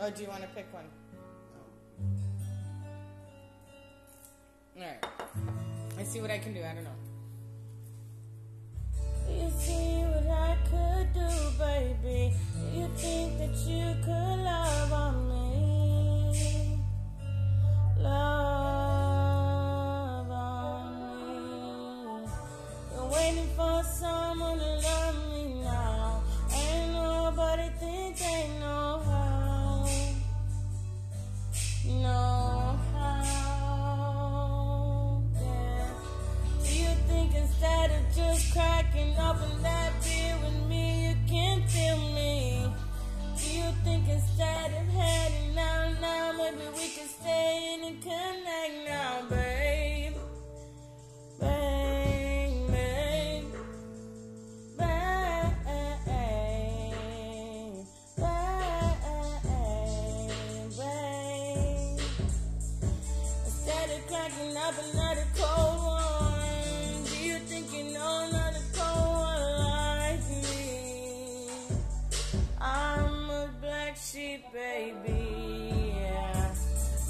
Or do you want to pick one? Alright. Let's see what I can do. I don't know. You see what I could do, baby. You think that you could love on me? Love on me. You're waiting for someone to love me do you think you know another cold one like me? I'm a black sheep, baby.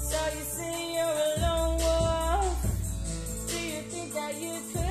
So you see, you're a lone wolf. Do you think that you could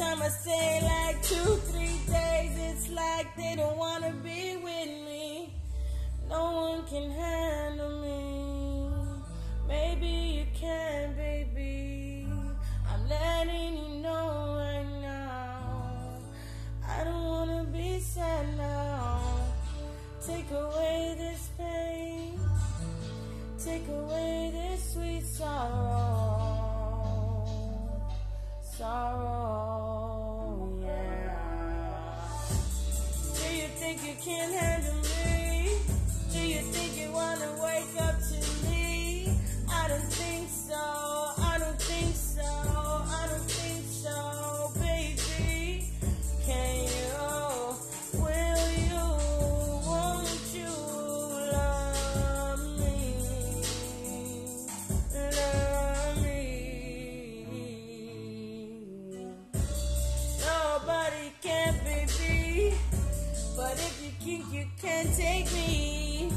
time I stay like two, three days, it's like they don't wanna be with me. No one can handle me. Maybe you can, baby. I'm letting you know right now. I don't wanna be sad now. Take away this pain. Take away this sweet sorrow. Sorrow, think you can handle me? Do you think you wanna wake up to me? I don't think so. You can take me,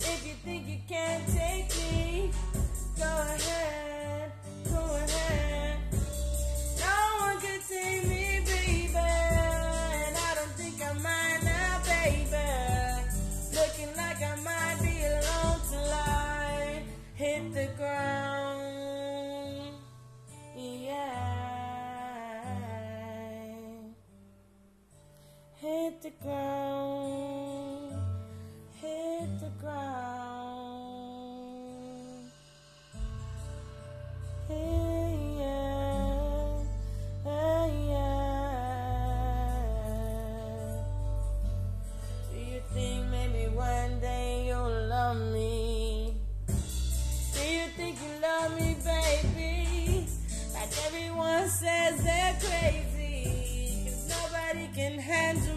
if you think you can take me, go ahead, go ahead. No one can take me, baby. And I don't think I mind now, baby. Looking like I might be alone till I hit the ground. Yeah. Hit the ground, Do you think maybe one day you'll love me? Do you think you love me, baby? Like everyone says they're crazy. Nobody can handle